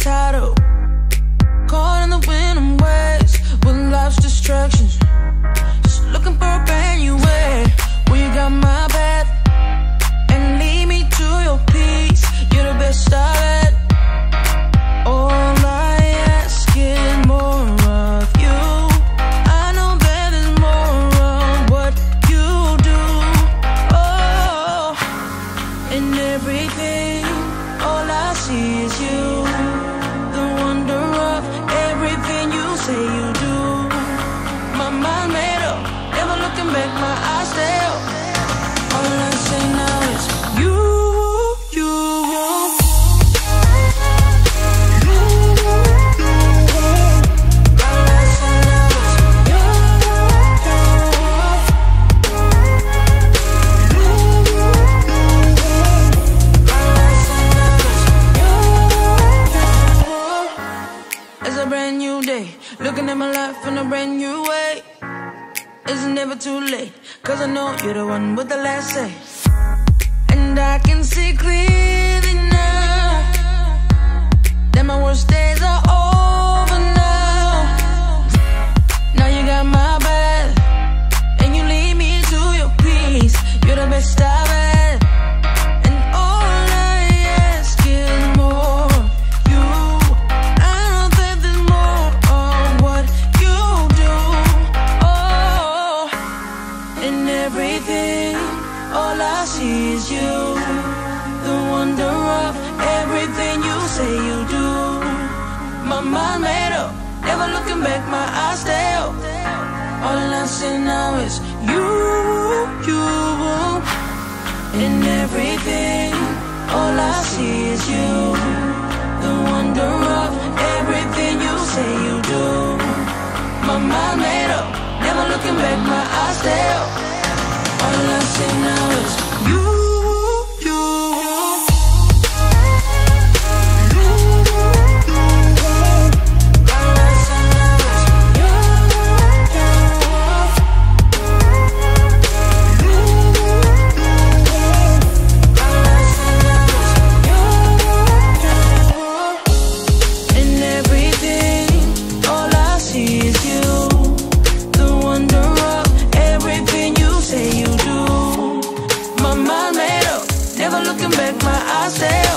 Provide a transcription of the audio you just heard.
title. Caught in the wind and waves with life's distractions. Just looking for a you got my back and lead me to your peace. You're the best I had. All I ask is more of you. I know there is more of what you do. Oh, everything, all I see is you. Looking at my life in a brand new way. It's never too late, cause I know you're the one with the last say. And I can see clearly now in everything, all I see is you. The wonder of everything you say you do. My mind made up, never looking back, my eyes stay up. All I see now is you, you. In everything, all I see is you. The wonder back, my eyes up. All I see now is you. looking back, my eyes say